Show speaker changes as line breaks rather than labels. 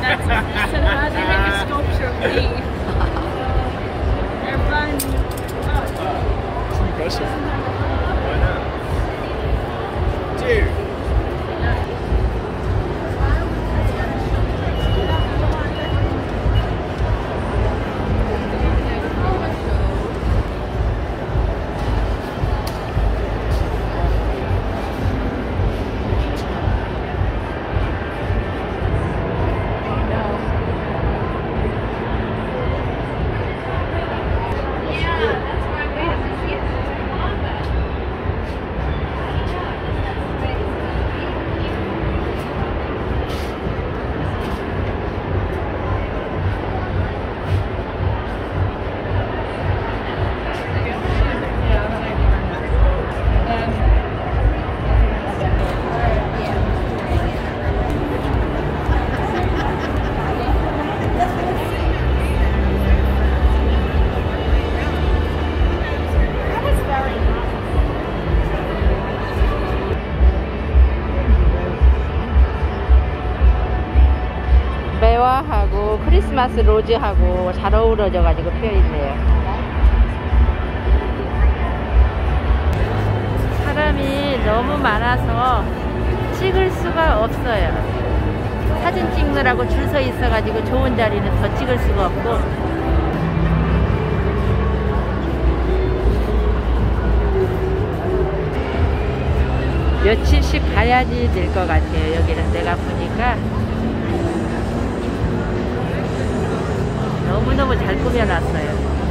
That's,
크리스마스 로즈하고 잘 어우러져 가지고 피어 있네요. 사람이 너무 많아서 찍을 수가 없어요. 사진 찍느라고 줄 서 있어 가지고 좋은 자리는 더 찍을 수가 없고 며칠씩 가야지 될 것 같아요. 여기는 내가 보니까 너무너무 잘 꾸며놨어요.